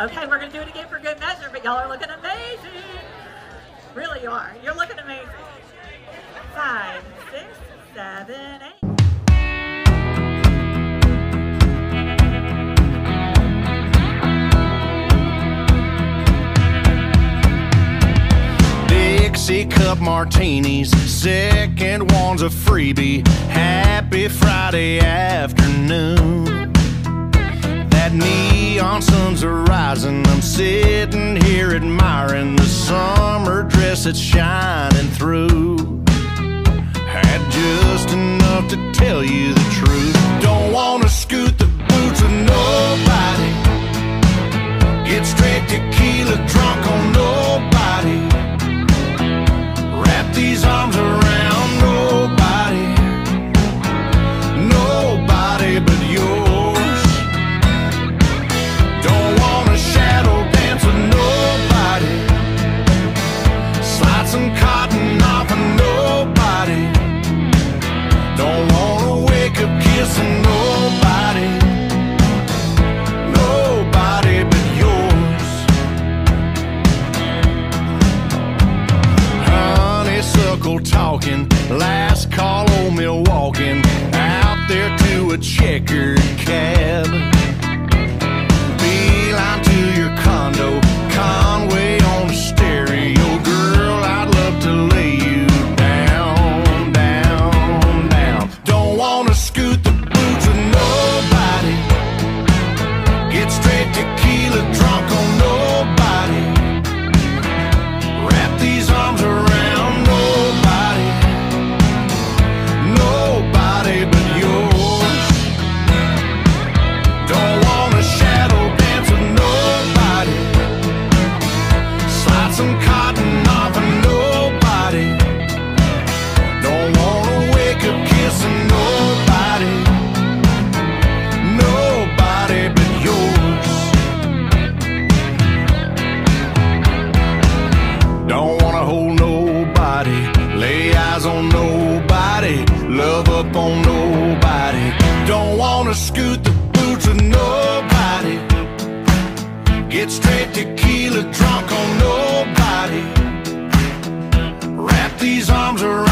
Okay, we're gonna do it again for good measure, but y'all are looking amazing. Really, you are. You're looking amazing. Five, six, seven, eight. Dixie cup martinis, second one's a freebie. Happy Friday afternoon. That neon sun's arising. I'm sitting here admiring the summer dress that's shining through. Had just enough to tell you the truth. Don't wanna scoot the boots of nobody. Get straight tequila drunk on nobody. Wrap these arms Honeysuckle talking, last call on Milwaukee. Out there to a checkered cab. On nobody, love up on nobody. Don't wanna scoot the boots of nobody, get straight tequila drunk on nobody. Wrap these arms around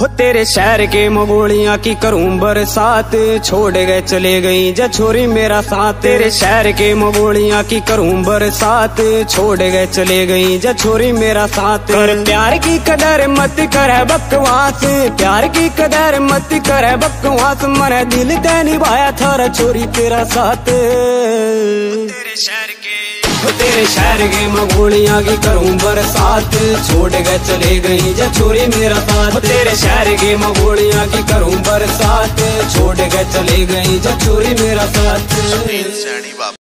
हो तेरे शहर के मगोलियाँ की करूँ बरसात। छोड़ गए चले गई जा छोरी मेरा साथ। तेरे शहर के मगोलियाँ की करूँ बरसात। छोड़ गए चले गई जा छोरी मेरा साथ। कर प्यार की कदर मत कर बकवास। प्यार की कदर मत कर बकवास। मरे दिल ते निभाया थारा छोरी तेरा साथ। तेरे शहर तेरे शहर के मगोलिया की करूँ बरसात छोड़ गए चले गई जा छोरी मेरा साथ। तेरे शहर के मगोलिया की करूँ बरसात छोड़ गए चले गई जा छोरी मेरा साथ।